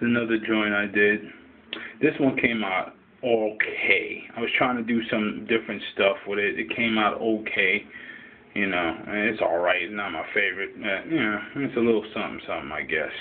Another joint I did. This one came out okay. I was trying to do some different stuff with it. It came out okay. You know, it's alright. Not my favorite. Uh, you know, it's a little something, something, I guess.